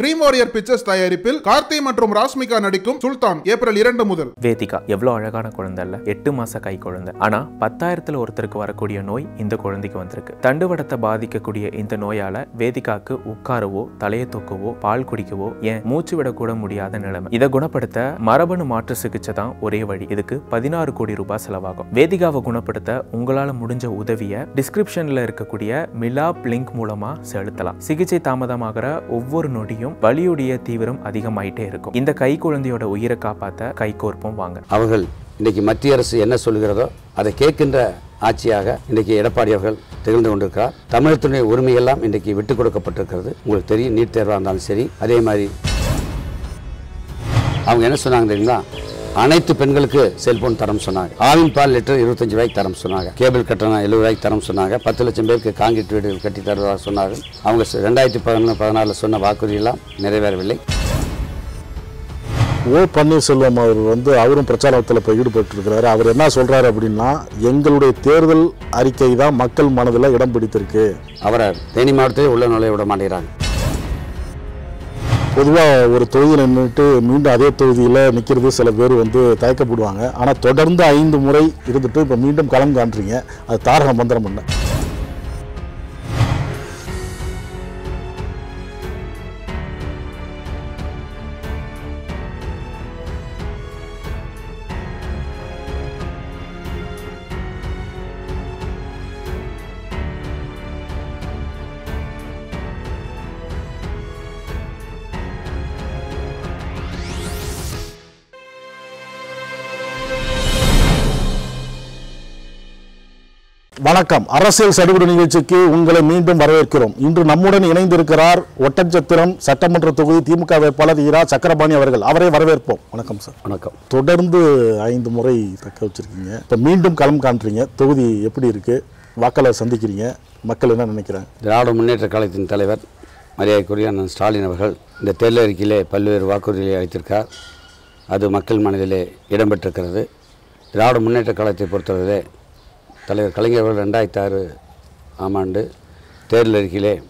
Dream warrior pictures தயாரிப்பில் கார்த்தி மற்றும் ராஸ்மிகா நடிக்கும் சுல்தான் ஏப்ரல் இரண்டு முதல். வேதிகா எவ்வளோ அழகான குழந்தை இல்ல எட்டு மாச கை குழந்தை. ஆனா பத்தாயிரத்துல ஒருத்தருக்கு வரக்கூடிய நோய் இந்த குழந்தைக்கு வந்திருக்கு. தண்டுவடத்தை பாதிக்கக்கூடிய இந்த நோயால வேதிகாக்கு உட்காரவோ தலையை தூக்கவோ பால் குடிக்கவோ ஏன் மூச்சு விடக்கூட முடியாத நிலைமை. இதை குணப்படுத்த மரபணு மாற்று சிகிச்சை தான் ஒரே வழி. இதுக்கு பதினாறு கோடி ரூபாய் செலவாகும். வேதிகாவை குணப்படுத்த உங்களால முடிஞ்ச உதவியை டிஸ்கிரிப்ஷன்ல இருக்கக்கூடிய மிலாப் லிங்க் மூலமா செலுத்தலாம். சிகிச்சை தாமதமாகிற ஒவ்வொரு நொடியும் வலியுடைய தீவிரம் அதிகமாயிட்டே இருக்கும். இந்த கை குழந்தையோட உயிரை காப்பாத்த கை கோர்ப்போம் வாங்க. அவர்கள் இன்னைக்கு மத்திய அரசு என்ன சொல்கிறதோ அதை கேட்கின்ற ஆட்சியாக இன்றைக்கு எடப்பாடி அவர்கள் திகழ்ந்து கொண்டிருக்கிறார். தமிழகத்தினுடைய உரிமையெல்லாம் இன்றைக்கு விட்டுக் கொடுக்கப்பட்டிருக்கிறது. உங்களுக்கு தெரியும் நீட் தேர்வாக இருந்தாலும் சரி அதே மாதிரி அவங்க என்ன சொன்னாங்க தெரியுங்களா? அனைத்து பெண்களுக்கு செல்போன் தரம் சொன்னாங்க. ஆவின் பால் லிட்டர் இருபத்தஞ்சு ரூபாய்க்கு தரம் சொன்னாங்க. கேபிள் கட்டணம் எழுபது ரூபாய்க்கு தரம் சொன்னாங்க. பத்து லட்சம் பேருக்கு காங்கிரீட் வீடுகள் கட்டி தருவதாக சொன்னாங்க. அவங்க ரெண்டாயிரத்தி பதினொன்று பதினாலில் சொன்ன வாக்குறுதியெல்லாம் நிறைவேறவில்லை. ஓ பன்னீர்செல்வம் அவர் வந்து அவரும் பிரச்சாரத்தில் இப்போ ஈடுபட்டிருக்கிறாரு. அவர் என்ன சொல்றாரு அப்படின்னா எங்களுடைய தேர்தல் அறிக்கை தான் மக்கள் மனதில் இடம் பிடித்திருக்கு. அவரை தேனி மாவட்டத்தில் உள்ள நுழைய விட மாட்டேங்கிறாங்க. பொதுவாக ஒரு தொகுதியில் நின்றுட்டு மீண்டும் அதே தொகுதியில் நிற்கிறது சில பேர் வந்து தயக்கப்படுவாங்க. ஆனால் தொடர்ந்து ஐந்து முறை இருந்துட்டு இப்போ மீண்டும் களம் காண்றீங்க. அது தாரக மந்திரம் என்ன வணக்கம். அரசியல் சடுகுடு நிகழ்ச்சிக்கு உங்களை மீண்டும் வரவேற்கிறோம். இன்று நம்முடன் இணைந்திருக்கிறார் ஒட்டன்சத்திரம் சட்டமன்ற தொகுதி திமுக வேட்பாளர் ஈரா சக்கரபாணி அவர்கள். அவரை வரவேற்போம். வணக்கம் சார். வணக்கம். தொடர்ந்து ஐந்து முறை தக்க வச்சிருக்கீங்க. இப்போ மீண்டும் களம் காண்றீங்க. தொகுதி எப்படி இருக்கு? வாக்களை சந்திக்கிறீங்க. மக்கள் என்ன நினைக்கிறாங்க? திராவிட முன்னேற்ற கழகத்தின் தலைவர் மரியாதைக்குரிய அண்ணன் ஸ்டாலின் அவர்கள் இந்த தேர்தல் அறிக்கையிலே பல்வேறு வாக்குறுதிகளை அளித்திருக்கார். அது மக்கள் மனதிலே இடம்பெற்றிருக்கிறது. திராவிட முன்னேற்ற கழகத்தை பொறுத்தவரையிலே தலைவர் கலைஞர் அவர்கள் ரெண்டாயிரத்தி ஆறு ஆம் ஆண்டு தேர்தல் அறிக்கையிலே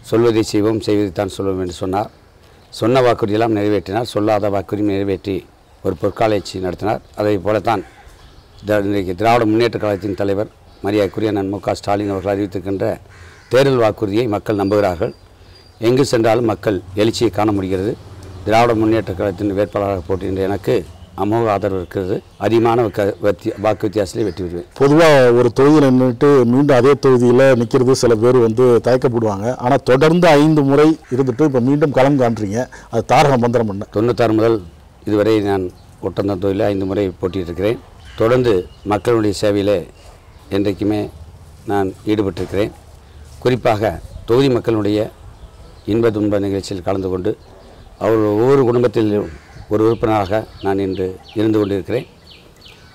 சொல்வதை செய்வோம் செய்வதைத்தான் சொல்வோம் என்று சொன்னார். சொன்ன வாக்குறுதியெல்லாம் நிறைவேற்றினார். சொல்லாத வாக்குறுதியும் நிறைவேற்றி ஒரு பொற்காலாட்சி நடத்தினார். அதை போலத்தான் த- இன்றைக்கு திராவிட முன்னேற்ற கழகத்தின் தலைவர் மரியாதைக்குரிய அண்ணன் மு க ஸ்டாலின் அவர்கள் அறிவித்திருக்கின்ற தேர்தல் வாக்குறுதியை மக்கள் நம்புகிறார்கள். எங்கு சென்றாலும் மக்கள் எழுச்சியை காண முடிகிறது. திராவிட முன்னேற்ற கழகத்தின் வேட்பாளராக போட்டியின்ற எனக்கு அமோக ஆதரவு இருக்கிறது. அதிகமான வாக்கு வித்தியாசத்திலே வெற்றி பெறுவேன். பொதுவாக ஒரு தொகுதியில் நின்றுட்டு மீண்டும் அதே தொகுதியில் நிற்கிறது சில பேர் வந்து தயக்கப்படுவாங்க. ஆனால் தொடர்ந்து ஐந்து முறை இருந்துட்டு இப்போ மீண்டும் களம் காண்றீங்க. அது தாரக மந்திரம் என்ன? தொண்ணூத்தாறு முதல் இதுவரை நான் ஒட்டந்தம் தொழிலில் ஐந்து முறை போட்டியிட்டிருக்கிறேன். தொடர்ந்து மக்களுடைய சேவையிலே என்றைக்குமே நான் ஈடுபட்டிருக்கிறேன். குறிப்பாக தொகுதி மக்களுடைய இன்ப துன்ப நிகழ்ச்சியில் கலந்து கொண்டு அவர் ஒவ்வொரு குடும்பத்திலும் ஒரு உறுப்பினராக நான் இன்று இருந்து கொண்டிருக்கிறேன்.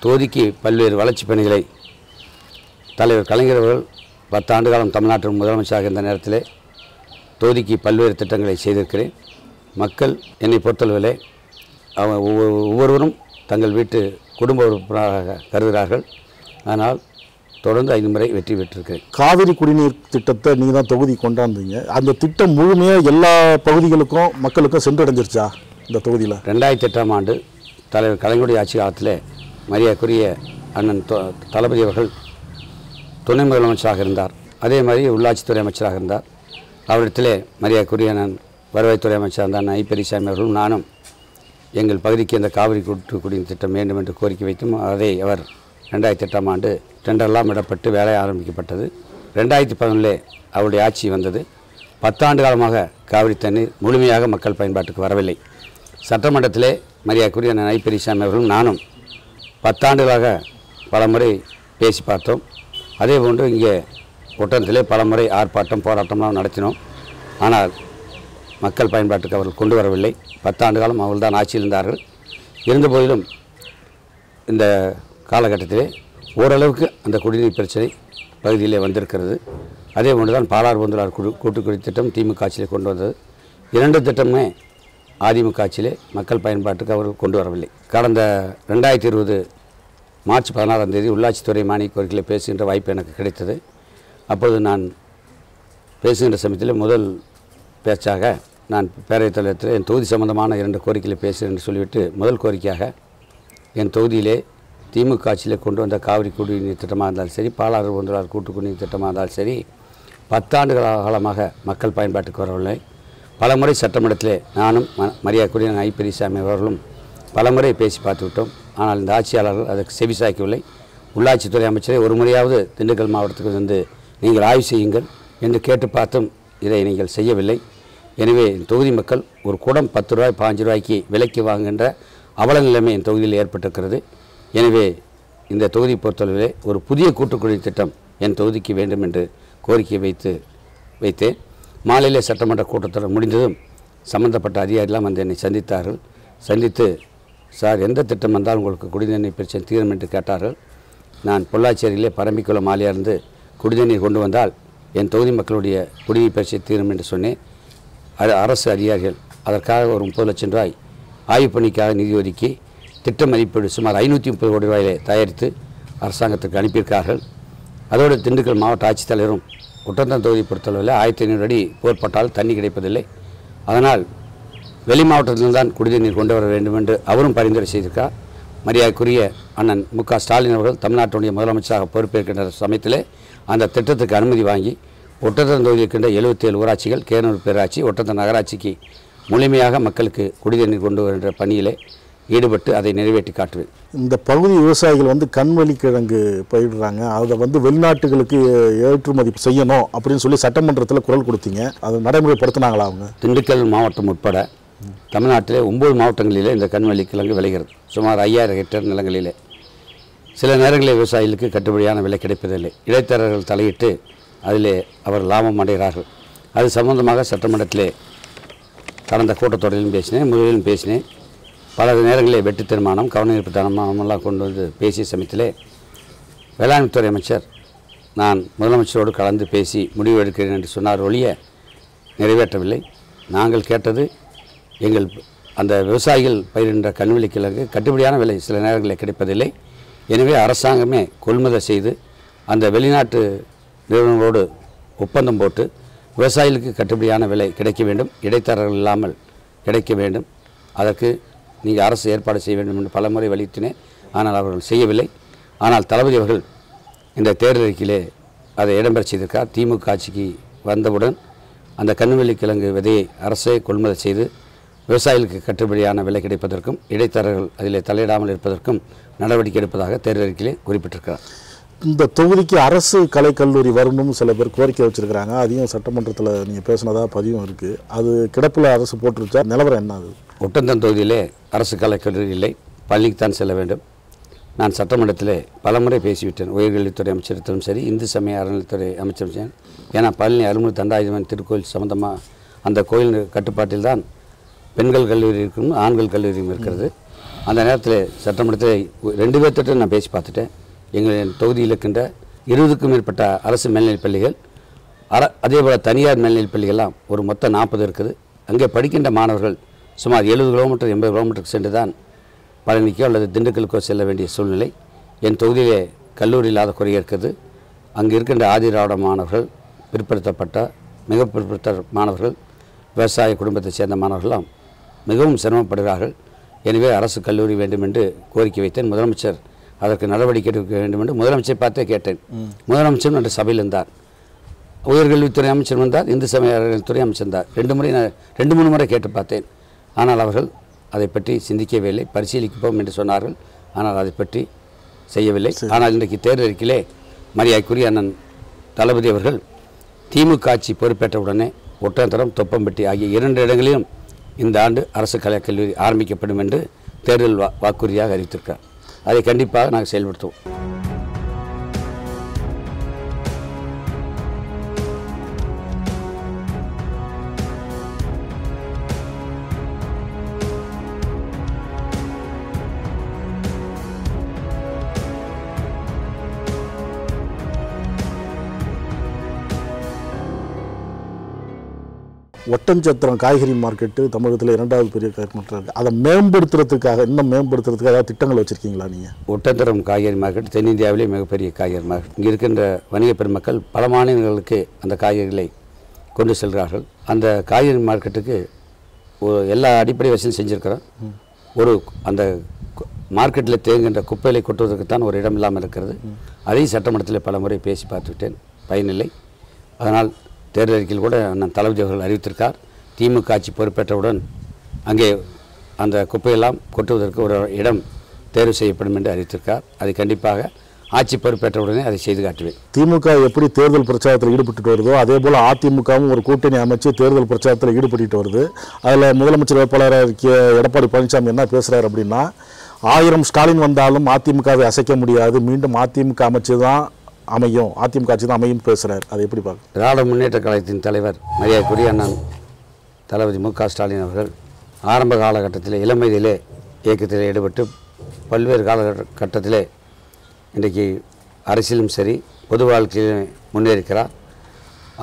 தொகுதிக்கு பல்வேறு வளர்ச்சிப் பணிகளை தலைவர் கலைஞர் அவர்கள் பத்தாண்டு காலம் தமிழ்நாட்டின் முதலமைச்சராக இருந்த நேரத்திலே தொகுதிக்கு பல்வேறு திட்டங்களை செய்திருக்கிறேன். மக்கள் என்னை பொறுத்தளவிலே அவன் ஒவ்வொரு ஒவ்வொருவரும் தங்கள் வீட்டு குடும்ப உறுப்பினராக கருதுகிறார்கள். ஆனால் தொடர்ந்து ஐந்து முறை வெற்றி பெற்றிருக்கிறேன். காவிரி குடிநீர் திட்டத்தை நீங்கள் தான் தொகுதி கொண்டாந்தீங்க. அந்த திட்டம் முழுமையாக எல்லா பகுதிகளுக்கும் மக்களுக்கும் சென்றடைஞ்சிருச்சா? இந்த தொகுதியில்? ரெண்டாயிரத்தி எட்டாம் ஆண்டு தலைவர் கலைஞருடைய ஆட்சி காலத்தில் மரியாதைக்குரிய அண்ணன் தளபதி அவர்கள் துணை முதலமைச்சராக இருந்தார். அதே மாதிரி உள்ளாட்சித்துறை அமைச்சராக இருந்தார். அவரிடத்திலே மரியாதைக்குரிய அண்ணன் வருவாய்த்துறை அமைச்சர் இருந்தான் அண்ணன் ஐ பெரியசாமி அவர்களும் நானும் எங்கள் பகுதிக்கு இந்த காவிரி கூட்டு குடிநீர் திட்டம் வேண்டும் என்று கோரிக்கை வைத்தும் அதை அவர் ரெண்டாயிரத்தி எட்டாம் ஆண்டு டெண்டர்லாம் இடப்பட்டு வேலை ஆரம்பிக்கப்பட்டது. ரெண்டாயிரத்தி பதினொன்றிலே அவருடைய ஆட்சி வந்தது. பத்தாண்டு காலமாக காவிரி தண்ணீர் முழுமையாக மக்கள் பயன்பாட்டுக்கு வரவில்லை. சட்டமன்றத்திலே மரியாதைக்குரிய அண்ணன் ஐ பெரியசாமி அவர்களும் நானும் பத்தாண்டுகளாக பலமுறை பேசி பார்த்தோம். அதே போன்று இங்கே ஒட்டணத்திலே பலமுறை ஆர்ப்பாட்டம் போராட்டம்லாம் நடத்தினோம். ஆனால் மக்கள் பயன்பாட்டுக்கு அவர்கள் கொண்டு வரவில்லை. பத்தாண்டு காலம் அவர்கள்தான் ஆட்சியில் இருந்தார்கள். இருந்தபோதிலும் இந்த காலகட்டத்திலே ஓரளவுக்கு அந்த குடிநீர் பிரச்சனை பகுதியிலே வந்திருக்கிறது. அதே போன்று தான் பாலார் பந்துலார் கூட்டுக்குடி திட்டம் திமுக ஆட்சியில் கொண்டு வந்தது. இரண்டு திட்டமுமே அதிமுக ஆட்சியிலே மக்கள் பயன்பாட்டுக்கு அவர்கள் கொண்டு வரவில்லை. கடந்த ரெண்டாயிரத்தி இருபது மார்ச் பதினாறாம் தேதி உள்ளாட்சித்துறை மானிய கோரிக்கையில் பேசுகின்ற வாய்ப்பு எனக்கு கிடைத்தது. அப்பொழுது நான் பேசுகின்ற சமயத்தில் முதல் பேச்சாக நான் பேரவைத் தலைவரத்தில் என் தொகுதி சம்பந்தமான இரண்டு கோரிக்கைகளை பேசுகிறேன் என்று சொல்லிவிட்டு முதல் கோரிக்கையாக என் தொகுதியிலே திமுக ஆட்சியில் கொண்டு வந்த காவிரி குடிநீர் திட்டமாக இருந்தாலும் சரி பாலாறு ஒன்றார் கூட்டு குடிநீர் திட்டமாக இருந்தாலும் சரி பத்தாண்டு காலமாக மக்கள் பயன்பாட்டுக்கு வரவில்லை. பலமுறை சட்டமன்றத்திலே நானும் ம மரியாதைக்குரிய ஐ. பெரியசாமி அவர்களும் பலமுறை பேசி பார்த்துவிட்டோம். ஆனால் இந்த ஆட்சியாளர்கள் அதற்கு செவிசாய்க்கவில்லை உள்ளாட்சித்துறை அமைச்சரை ஒரு முறையாவது திண்டுக்கல் மாவட்டத்துக்கு வந்து நீங்கள் ஆய்வு செய்யுங்கள் என்று கேட்டு பார்த்தும் இதை நீங்கள் செய்யவில்லை. எனவே என் தொகுதி மக்கள் ஒரு குடம் பத்து ரூபாய் பாஞ்சு ரூபாய்க்கு விலைக்கு வாங்குகின்ற அவல நிலைமை என் தொகுதியில் ஏற்பட்டிருக்கிறது. எனவே இந்த தொகுதி பொறுத்தளவிலே ஒரு புதிய கூட்டுக்குடி திட்டம் என் தொகுதிக்கு வேண்டும் என்று கோரிக்கை வைத்து வைத்தேன். மாலையிலே சட்டமன்ற கூட்டத்தொடர் முடிந்ததும் சம்பந்தப்பட்ட அதிகாரிலாம் வந்து என்னை சந்தித்தார்கள். சந்தித்து சார் எந்த திட்டம் வந்தால் உங்களுக்கு குடிநீர் பிரச்சனை தீரும் என்று கேட்டார்கள். நான் பொள்ளாச்சேரியிலே பரம்பிக்குளம் ஆலையிலிருந்து குடிநீர் கொண்டு வந்தால் என் தொகுதி மக்களுடைய குடிநீர் பிரச்சனை தீரும் என்று சொன்னேன். அரசு அதிகாரிகள் அதற்காக ஒரு முப்பது லட்சம் ரூபாய் ஆய்வுப் பணிக்காக நிதி ஒதுக்கி திட்ட மதிப்பீடு சுமார் ஐநூற்றி முப்பது கோடி ரூபாயிலே தயாரித்து அரசாங்கத்துக்கு அனுப்பியிருக்கார்கள். அதோடு திண்டுக்கல் மாவட்ட ஆட்சித்தலைவரும் ஒட்டந்தம் தொகுதி பொறுத்தளவில் ஆயிரத்தி ஐநூறு அடி போர்ப்பட்டால் தண்ணி கிடைப்பதில்லை. அதனால் வெளி மாவட்டத்திலிருந்து குடிநீர் நீர் கொண்டு வர வேண்டும் என்று அவரும் பரிந்துரை செய்திருக்கார் மரியாதைக்குரிய அண்ணன் மு. க. ஸ்டாலின் அவர்கள் தமிழ்நாட்டுடைய முதலமைச்சராக பொறுப்பேற்கின்ற சமயத்திலே அந்த திட்டத்துக்கு அனுமதி வாங்கி ஒட்டத்தம் தொகுதி இருக்கின்ற 77 ஊராட்சிகள் கேனூர் பேராட்சி ஒட்டத்தம் நகராட்சிக்கு முழுமையாக மக்களுக்கு குடிநீர் கொண்டு வருகின்ற பணியிலே ஈடுபட்டு அதை நிறைவேற்றி காட்டுவேன். இந்த பகுதி விவசாயிகள் வந்து கண்வழி கிழங்கு பயிரிடுறாங்க. அதை வந்து வெளிநாட்டுகளுக்கு ஏற்றுமதி செய்யணும் அப்படின்னு சொல்லி சட்டமன்றத்தில் குரல் கொடுத்தீங்க. அதை நடைமுறைப்படுத்தினாங்களா அவங்க? திண்டுக்கல் மாவட்டம் உட்பட தமிழ்நாட்டிலே ஒன்பது மாவட்டங்களிலே இந்த கண்வழி கிழங்கு விளைகிறது. சுமார் ஐயாயிரம் ஹெக்டேர் நிலங்களிலே. சில நேரங்களில் விவசாயிகளுக்கு கட்டுப்படியான விலை கிடைப்பதில்லை. இடைத்தரகர்கள் தலையிட்டு அதிலே அவர் லாபம் அடைகிறார்கள். அது சம்பந்தமாக சட்டமன்றத்திலே கடந்த கூட்டத்தொடரிலும் பேசினேன் முதலிலும் பேசினேன். பல நேரங்களில் வெட்டு தீர்மானம் கவனஈர்ப்பு தீர்மானமெல்லாம் கொண்டு வந்து பேசிய சமயத்திலே வேளாண்மைத்துறை அமைச்சர் நான் முதலமைச்சரோடு கலந்து பேசி முடிவு எடுக்கிறேன் என்று சொன்னார் ஒழிய நிறைவேற்றவில்லை. நாங்கள் கேட்டது எங்கள் அந்த விவசாயிகள் பயிரின்ற கண்வெளி கிழங்கு கட்டுப்படியான விலை சில நேரங்களில் கிடைப்பதில்லை. எனவே அரசாங்கமே கொள்முதல் செய்து அந்த வெளிநாட்டு நிறுவனங்களோடு ஒப்பந்தம் போட்டு விவசாயிகளுக்கு கட்டுப்படியான விலை கிடைக்க வேண்டும். இடைத்தரகர்கள் இல்லாமல் கிடைக்க வேண்டும். அதற்கு நீங்கள் அரசு ஏற்பாடு செய்ய வேண்டும் என்று பலமுறை வலியுறுத்தினேன். ஆனால் அவர்கள் செய்யவில்லை. ஆனால் தளபதி அவர்கள் இந்த தேர்தல் அறிக்கையிலே அதை இடம்பெற செய்திருக்கார் திமுக ஆட்சிக்கு வந்தவுடன் அந்த கண்ணுவெள்ளி கிழங்கு விதையை அரசே கொள்முதல் செய்து விவசாயிகளுக்கு கட்டுப்படியான விலை கிடைப்பதற்கும் இடைத்தரகர்கள் அதிலே தலையிடாமல் இருப்பதற்கும் நடவடிக்கை எடுப்பதாக தேர்தல் அறிக்கையிலே குறிப்பிட்டிருக்கிறார். இந்த தொகுதிக்கு அரசு கலைக்கல்லூரி வரணும்னு சில பேர் கோரிக்கை வச்சிருக்கிறாங்க. அதையும் சட்டமன்றத்தில் நீங்கள் பேசினதாக பதிவும் இருக்குது அது கிடப்பில் அரசு போட்டுருச்சா? நிலவரம் என்ன அது? ஒட்டந்தன் தொகுதியிலே அரசு கலைக்கல்லூரி இல்லை. பள்ளிக்குத்தான் செல்ல வேண்டும். நான் சட்டமன்றத்திலே பலமுறை பேசிவிட்டேன். உயர்கல்வித்துறை அமைச்சரிடத்திலும் சரி இந்து சமய அறநிலைத்துறை அமைச்சரும் சரி. ஏன்னா பழனி அருள்மிகு தண்டாயுதமன் திருக்கோயில் சம்பந்தமாக அந்த கோயில் கட்டுப்பாட்டில் தான் பெண்கள் கல்லூரி இருக்கும் ஆண்கள் கல்லூரியும் இருக்கிறது. அந்த நேரத்தில் சட்டமன்றத்தில் ரெண்டு பேர்த்திட்ட நான் பேசி பார்த்துட்டேன். எங்கள் தொகுதியில் இருக்கின்ற இருபதுக்கும் மேற்பட்ட அரசு மேல்நிலைப் பள்ளிகள் அர அதே போல் தனியார் மேல்நிலைப் பள்ளிகள்லாம் ஒரு மொத்தம் நாற்பது இருக்குது. அங்கே படிக்கின்ற மாணவர்கள் சுமார் எழுபது கிலோமீட்டர் எண்பது கிலோமீட்டருக்கு சென்று தான் பழனிக்கோ அல்லது திண்டுக்கலுக்கோ செல்ல வேண்டிய சூழ்நிலை. என் தொகுதியிலே கல்லூரி இல்லாத குறை இருக்கிறது அங்கே இருக்கின்ற ஆதிராவிட மாணவர்கள் பிற்படுத்தப்பட்ட மிக பிற்படுத்த மாணவர்கள் விவசாய குடும்பத்தைச் சேர்ந்த மாணவர்கள்லாம் மிகவும் சிரமப்படுகிறார்கள். எனவே அரசு கல்லூரி வேண்டும் என்று கோரிக்கை வைத்தேன். முதலமைச்சர் அதற்கு நடவடிக்கை எடுக்க வேண்டும் என்று முதலமைச்சரை பார்த்தே கேட்டேன். முதலமைச்சரும் அன்று சபையில் இருந்தார். உயர்கல்வித்துறை அமைச்சர் வந்தார். இந்து சமய அறநிலையத்துறை அமைச்சர் இருந்தார் ரெண்டு முறை நான் ரெண்டு மூணு முறை கேட்டு பார்த்தேன். ஆனால் அவர்கள் அதை பற்றி சிந்திக்கவே இல்லை பரிசீலிப்போம் என்று சொன்னார்கள். ஆனால் அதை பற்றி செய்யவில்லை. ஆனால் இன்றைக்கு தேர்தல் அறிக்கையிலே மரியாதைக்குரிய அண்ணன் தளபதி அவர்கள் திமுக ஆட்சி பொறுப்பேற்ற உடனே ஒட்டந்தரம் தொப்பம்பட்டி ஆகிய இரண்டு இடங்களிலும் இந்த ஆண்டு அரசு கலைக்கல்லூரி ஆரம்பிக்கப்படும் என்று தேர்தல் வா வாக்குறுதியாக அறிவித்திருக்கார் அதை கண்டிப்பாக நாங்கள் செயல்படுத்துவோம். ஒட்டஞ்சத்திரம் காய்கறி மார்க்கெட்டு தமிழகத்தில் இரண்டாவது பெரிய காய்கறி மார்க்கெட் இருக்குது அதை மேம்படுத்துறதுக்காக இன்னும் மேம்படுத்துறதுக்காக ஏதாவது திட்டங்கள் வச்சுருக்கீங்களா நீங்கள் ஒட்டந்தரம் காய்கறி மார்க்கெட் தென்னிந்தியாவிலே மிகப்பெரிய காய்கறி மார்க்கெட். இங்கே இருக்கின்ற வணிக பெருமக்கள் பல மாநிலங்களுக்கு அந்த காய்கறிகளை கொண்டு செல்கிறார்கள். அந்த காய்கறி மார்க்கெட்டுக்கு ஒரு எல்லா அடிப்படை வசதியும் செஞ்சுருக்கிறோம். ஒரு அந்த மார்க்கெட்டில் தேங்குகின்ற குப்பைகளை கொட்டுவதற்குத்தான் ஒரு இடம் இல்லாமல் இருக்கிறது. அதையும் சட்டமன்றத்தில் பல முறை பேசி பார்த்துவிட்டேன். பயனில்லை. அதனால் தேர்தல் அறிக்கையில் கூட அண்ணன் தளபதி அவர்கள் அறிவித்திருக்கார். திமுக ஆட்சி பொறுப்பேற்றவுடன் அங்கே அந்த குப்பையெல்லாம் கொட்டுவதற்கு ஒரு இடம் தேர்வு செய்யப்படும் என்று அறிவித்திருக்கார். அது கண்டிப்பாக ஆட்சி பொறுப்பேற்றவுடனே அதை செய்து காட்டுவேன். திமுக எப்படி தேர்தல் பிரச்சாரத்தில் ஈடுபட்டு வருதோ அதே போல் அதிமுகவும் ஒரு கூட்டணி அமைச்சு தேர்தல் பிரச்சாரத்தில் ஈடுபட்டு வருது. அதில் முதலமைச்சர் வேட்பாளராக எடப்பாடி பழனிசாமி என்ன பேசுகிறார் அப்படின்னா ஆயிரம் ஸ்டாலின் வந்தாலும் அதிமுகவை அசைக்க முடியாது. மீண்டும் அதிமுக அமைச்சு தான் அமையும். அதிமுக ஆட்சி தான் அமையும் பேசுகிறார் அதை எப்படி பார்க்க திராவிட முன்னேற்ற கழகத்தின் தலைவர் மரியாதைக்குரிய அண்ணன் தளபதி மு க ஸ்டாலின் அவர்கள் ஆரம்ப காலகட்டத்தில் இளமையிலே இயக்கத்தில் ஈடுபட்டு பல்வேறு காலகட்டத்திலே இன்றைக்கு அரசியலும் சரி பொது வாழ்க்கையிலும் முன்னேறிக்கிறார்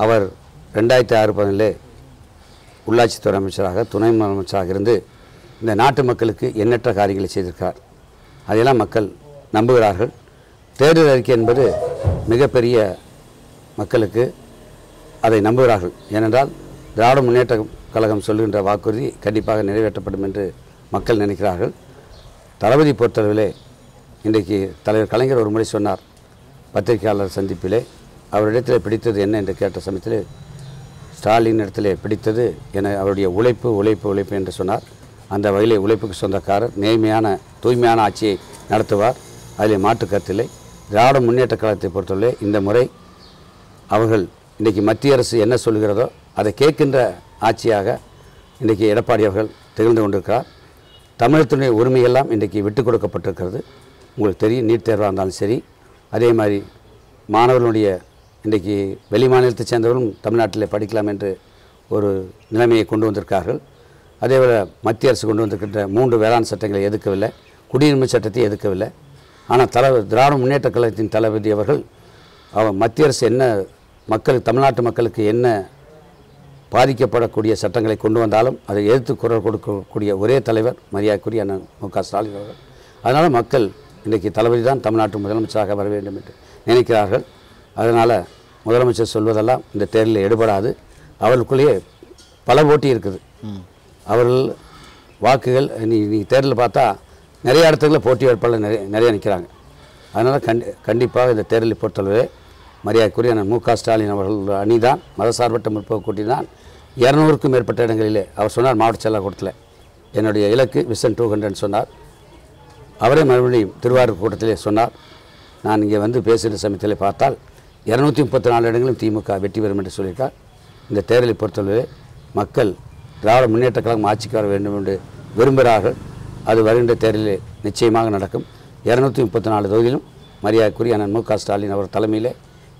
அவர் ரெண்டாயிரத்தி ஆறு பதினிலே உள்ளாட்சித்துறை அமைச்சராக துணை முதலமைச்சராக இருந்து இந்த நாட்டு மக்களுக்கு எண்ணற்ற காரியங்களை செய்திருக்கிறார். அதையெல்லாம் மக்கள் நம்புகிறார்கள். தேர்தல் அறிக்கை என்பது மிகப்பெரிய மக்களுக்கு அதை நம்புகிறார்கள். ஏனென்றால் திராவிட முன்னேற்ற கழகம் சொல்லுகின்ற வாக்குறுதி கண்டிப்பாக நிறைவேற்றப்படும் என்று மக்கள் நினைக்கிறார்கள். தளபதி பொறுத்தளவிலே இன்றைக்கு தலைவர் கலைஞர் ஒரு முறை சொன்னார் பத்திரிகையாளர் சந்திப்பிலே அவரிடத்தில் பிடித்தது என்ன என்று கேட்ட சமயத்தில் ஸ்டாலின் இடத்திலே பிடித்தது என அவருடைய உழைப்பு உழைப்பு உழைப்பு என்று சொன்னார். அந்த வகையிலே உழைப்புக்கு சொந்தக்காரர் நேர்மையான தூய்மையான ஆட்சியை நடத்துவார். அதில் மாற்று கருத்தில்லை திராவிட முன்னேற்ற கழகத்தை பொறுத்தவரை இந்த முறை அவர்கள் இன்றைக்கு மத்திய அரசு என்ன சொல்கிறதோ அதை கேட்கின்ற ஆட்சியாக இன்றைக்கு எடப்பாடி அவர்கள் திகழ்ந்து கொண்டிருக்கிறார். தமிழகத்தினுடைய உரிமையெல்லாம் இன்றைக்கு விட்டு கொடுக்கப்பட்டிருக்கிறது. உங்களுக்கு தெரியும் நீட் தேர்வாக இருந்தாலும் சரி அதே மாதிரி மாணவர்களுடைய இன்றைக்கு வெளி மாநிலத்தைச் சேர்ந்தவர்களும் தமிழ்நாட்டில் படிக்கலாம் என்று ஒரு நிலைமையை கொண்டு வந்திருக்கார்கள் அதேபோல் மத்திய அரசு கொண்டு வந்திருக்கின்ற மூன்று வேளாண் சட்டங்களை எதுக்கவில்லை குடியுரிமை சட்டத்தை எதுக்கவில்லை ஆனால் தல திராவிட முன்னேற்ற கழகத்தின் தளபதி அவர்கள் அவர் மத்திய அரசு என்ன மக்களுக்கு தமிழ்நாட்டு மக்களுக்கு என்ன பாதிக்கப்படக்கூடிய சட்டங்களை கொண்டு வந்தாலும் அதை எதிர்த்து குரல் கொடுக்கக்கூடிய ஒரே தலைவர் மரியாதைக்குரிய அண்ணன் மு க ஸ்டாலின் அவர்கள். அதனால் மக்கள் இன்றைக்கி தளபதி தான் தமிழ்நாட்டு முதலமைச்சராக வர வேண்டும் என்று நினைக்கிறார்கள். அதனால் முதலமைச்சர் சொல்வதெல்லாம் இந்த தேர்தலில் எடுபடாது. அவர்களுக்குள்ளேயே பல போட்டி இருக்குது. அவர்கள் வாக்குகள் நீ நீ தேர்தலில் பார்த்தா நிறைய இடத்துல போட்டி வேட்பாளர் நிறைய நிறைய நிற்கிறாங்க அதனால் கண்டி கண்டிப்பாக இந்த தேர்தலை பொறுத்தளவே மரியாதைக்குரிய மு க ஸ்டாலின் அவர்கள் அணிதான் மதசார்பற்ற முற்போக்கு கூட்டி தான் இரநூறுக்கும் மேற்பட்ட இடங்களிலே அவர் சொன்னார் மாவட்ட செயலாளர் என்னுடைய இலக்கு விசன் டூ ஹண்ட்ரட் சொன்னார். அவரே மறுபடியும் திருவாரூர் கூட்டத்திலே சொன்னார். நான் இங்கே வந்து பேசுகிற சமயத்தில் பார்த்தால் இரநூத்தி முப்பத்தி நாலு இடங்களும் திமுக வெற்றி பெறும் என்று சொல்லியிருக்கார். இந்த தேர்தலை பொறுத்தளவு மக்கள் திராவிட முன்னேற்ற கழகம் ஆட்சிக்கு வர வேண்டும் என்று விரும்புகிறார்கள். அது வருகின்ற தேர்தலில் நிச்சயமாக நடக்கும். இரநூத்தி முப்பத்தி நாலு தொகுதியிலும் மரியாதைக்குரிய அண்ணன் மு க ஸ்டாலின் அவர் தலைமையில்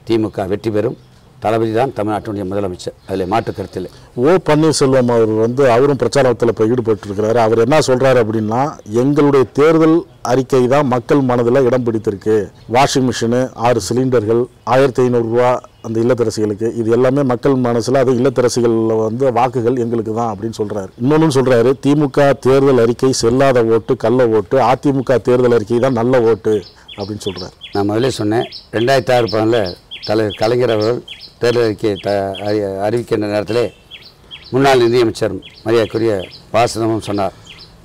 திமுக வெற்றி பெறும். தளபதி தான் தமிழ்நாட்டினுடைய முதலமைச்சர். அதில் மாற்று கருத்தில். ஓ பன்னீர்செல்வம் அவர் வந்து அவரும் பிரச்சாரத்தில் இப்போ ஈடுபட்டிருக்கிறாரு. அவர் என்ன சொல்கிறாரு அப்படின்னா எங்களுடைய தேர்தல் அறிக்கை தான் மக்கள் மனதில் இடம் பிடித்திருக்கு. வாஷிங் மிஷினு ஆறு சிலிண்டர்கள் ஆயிரத்தி ஐநூறுரூவா அந்த இல்லத்தரசிகளுக்கு. இது எல்லாமே மக்கள் மனசில் அது இல்லத்தரசிகளில் வந்து வாக்குகள் எங்களுக்கு தான் அப்படின்னு சொல்கிறாரு இன்னொன்று சொல்கிறாரு திமுக தேர்தல் அறிக்கை செல்லாத ஓட்டு கள்ள ஓட்டு அதிமுக தேர்தல் அறிக்கை தான் நல்ல ஓட்டு அப்படின்னு சொல்கிறார் நான் முதல்ல சொன்னேன் ரெண்டாயிரத்தி ஆறு பதினில் தலைவர் கலைஞர் அவர்கள் தேர்தல் அறிக்கையை த அறி அறிவிக்கின்ற நேரத்தில் முன்னாள் நிதியமைச்சர் மரியாதைக்குரிய பாசனமும் சொன்னார்.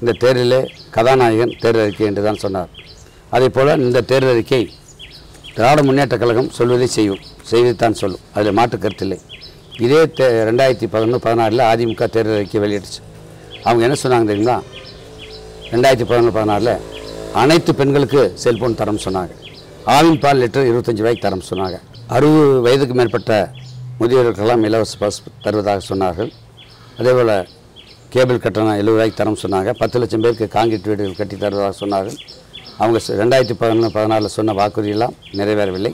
இந்த தேர்தலே கதாநாயகன் தேர்தல் அறிக்கை என்று தான் சொன்னார். அதே போல் இந்த தேர்தல் அறிக்கை திராவிட முன்னேற்ற கழகம் சொல்வதை செய்யும். செய்தித்தான் சொல்லும். அதில் மாற்று கருத்தில்லை இதே தே ரெண்டாயிரத்தி பதினொன்று பதினாறில் அதிமுக தேர்தல் அறிக்கை வெளியிட்டுச்சு. அவங்க என்ன சொன்னாங்க தெரியுங்களா? ரெண்டாயிரத்தி பதினொன்று பதினாறில் அனைத்து பெண்களுக்கு செல்போன் தரம் சொன்னாங்க. ஆவின் பால் லிட்டர் இருபத்தஞ்சி ரூபாய்க்கு தரம் சொன்னாங்க. அறுபது வயதுக்கு மேற்பட்ட முதியோர்களுக்கெல்லாம் இலவச பஸ் தருவதாக சொன்னார்கள். அதேபோல் கேபிள் கட்டணம் எழுபது ரூபாய்க்கு தரம் சொன்னாங்க. பத்து லட்சம் பேருக்கு காங்கிரீட் வீடுகள் கட்டி தருவதாக சொன்னார்கள். அவங்க ரெண்டாயிரத்தி பதினொன்று பதினாலில் சொன்ன வாக்குறுதியெல்லாம் நிறைவேறவில்லை.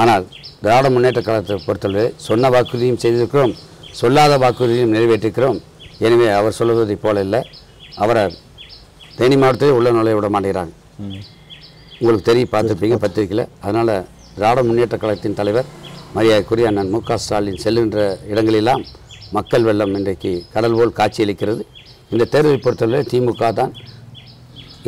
ஆனால் திராவிட முன்னேற்ற கழகத்தை பொறுத்தவரை சொன்ன வாக்குறுதியும் செய்திருக்கிறோம் சொல்லாத வாக்குறுதியும் நிறைவேற்றிருக்கிறோம். எனவே அவர் சொல்வதைப் போல இல்லை. அவரை தேனி மாவட்டத்திலே உள்ள நுழைய விட மாட்டேங்கிறாங்க. உங்களுக்கு தெரியும் பார்த்துருப்பீங்க பத்திரிக்கையில். அதனால் திராவிட முன்னேற்ற கழகத்தின் தலைவர் மரியாதைக்குரிய அண்ணன் மு க ஸ்டாலின் செல்லுகின்ற இடங்களெல்லாம் மக்கள் வெள்ளம் இன்றைக்கு கடல் போல் காட்சியளிக்கிறது. இந்த தேர்தலை பொறுத்தவரை திமுக தான்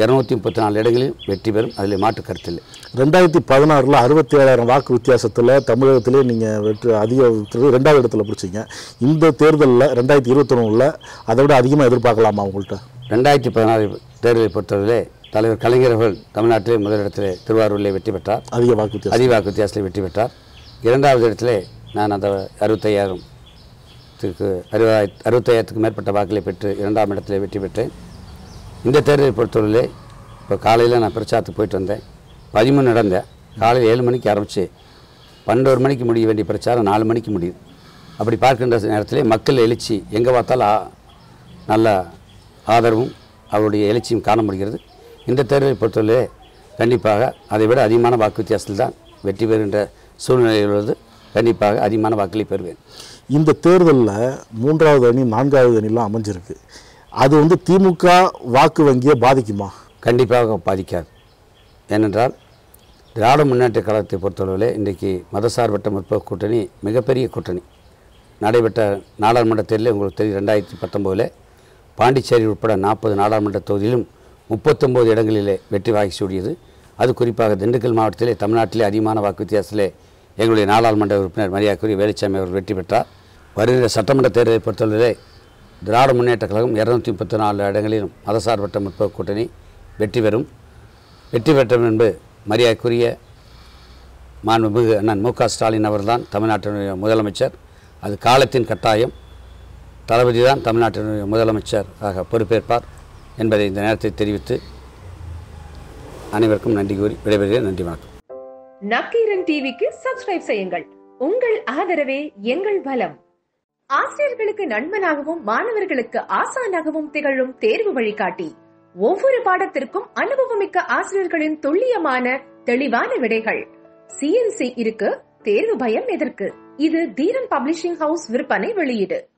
இரநூத்தி முப்பத்தி நாலு இடங்களில் வெற்றி பெறும். அதில் மாற்று கருத்தில்லை. ரெண்டாயிரத்தி பதினாறில் அறுபத்தி ஏழாயிரம் வாக்கு வித்தியாசத்தில் தமிழகத்திலே நீங்கள் வெற்றி அதிக ரெண்டாவது இடத்துல பிடிச்சிங்க. இந்த தேர்தலில் ரெண்டாயிரத்தி இருபத்தொன்னில் அதை விட அதிகமாக எதிர்பார்க்கலாமா உங்கள்கிட்ட ரெண்டாயிரத்தி பதினாறு தேர்தலை பொறுத்தவரையிலே தலைவர் கலைஞர் அவர்கள் தமிழ்நாட்டிலே முதலிடத்திலே திருவாரூரிலே வெற்றி பெற்றார். அதிக வாக்கு அதிக வாக்கு வித்தியாசத்தில் வெற்றி பெற்றார். இரண்டாவது இடத்திலே நான் அந்த அறுபத்தையாயிரம் அறுபதாயிரத்து அறுபத்தையாயிரத்துக்கு மேற்பட்ட வாக்களை பெற்று இரண்டாம் இடத்திலே வெற்றி பெற்றேன். இந்த தேர்தலை பொறுத்தவரையிலே இப்போ காலையில் நான் பிரச்சாரத்துக்கு போயிட்டு வந்தேன். பதிமூணு நடந்தேன். காலையில் ஏழு மணிக்கு ஆரம்பித்து பன்னெண்டு மணிக்கு முடிய வேண்டிய பிரச்சாரம் நாலு மணிக்கு முடியுது. அப்படி பார்க்கின்ற நேரத்திலே மக்கள் எழுச்சி எங்கே பார்த்தாலும் நல்ல ஆதரவும் அவருடைய எழுச்சியும் காண முடிகிறது. இந்த தேர்தலை பொறுத்தவரையிலே கண்டிப்பாக அதை விட அதிகமான வாக்கு வித்தியாசத்தில் தான் வெற்றி பெறுகின்ற சூழ்நிலையில் உள்ளது. கண்டிப்பாக அதிகமான வாக்களை பெறுவேன். இந்த தேர்தலில் மூன்றாவது அணி நான்காவது அணிலாம் அமைஞ்சிருக்கு. அது வந்து திமுக வாக்கு வங்கியை பாதிக்குமா? கண்டிப்பாக பாதிக்காது. ஏனென்றால் திராவிட முன்னேற்ற கழகத்தை பொறுத்தளவிலே இன்றைக்கு மதசார்பற்ற முற்போக்கு கூட்டணி மிகப்பெரிய கூட்டணி. நடைபெற்ற நாடாளுமன்ற தேர்தலில் உங்களுக்கு தெரியும் ரெண்டாயிரத்தி பத்தொம்போதில் பாண்டிச்சேரி உட்பட நாற்பது நாடாளுமன்ற தொகுதியிலும் முப்பத்தொம்போது இடங்களிலே வெற்றி வாகி சூடியது அது குறிப்பாக திண்டுக்கல் மாவட்டத்திலே தமிழ்நாட்டிலே அதிகமான வாக்கு வித்தியாசத்திலே எங்களுடைய நாடாளுமன்ற உறுப்பினர் மரியாதைக்குரிய வேலுச்சாமி அவர்கள் வெற்றி பெற்றார். வருகிற சட்டமன்ற தேர்தலை பொறுத்தவரையிலே திராவிட முன்னேற்ற கழகம் இரநூத்தி முப்பத்தி நாலு இடங்களிலும் மதசார்பற்ற முற்போக்கு கூட்டணி வெற்றி பெறும். வெற்றி பெற்றம் என்பது மரியாதைக்குரிய மாண்புமிகு அண்ணன் மு க ஸ்டாலின் அவர்தான் தமிழ்நாட்டினுடைய முதலமைச்சர். அது காலத்தின் கட்டாயம். தளபதி தான் தமிழ்நாட்டினுடைய முதலமைச்சர் ஆக பொறுப்பேற்பார் என்பதை இந்த நேரத்தை தெரிவித்து அனைவருக்கும் நன்றி கூறி விடைபெறுகிறேன். நன்றி வணக்கம். நக்கீரன் டிவிக்கு சப்ஸ்கிரைப் செய்யுங்கள். உங்கள் ஆதரவே எங்கள் பலம் ஆசிரியர்களுக்கு நண்பனாகவும் மாணவர்களுக்கு ஆசானாகவும் திகழும் தேர்வு வழிகாட்டி. ஒவ்வொரு பாடத்திற்கும் அனுபவமிக்க ஆசிரியர்களின் துல்லியமான தெளிவான விடைகள். சிஎன்சி இருக்கு தேர்வு பயம் எதற்கு? இது தீரன் பப்ளிஷிங் ஹவுஸ் விற்பனை வெளியீடு.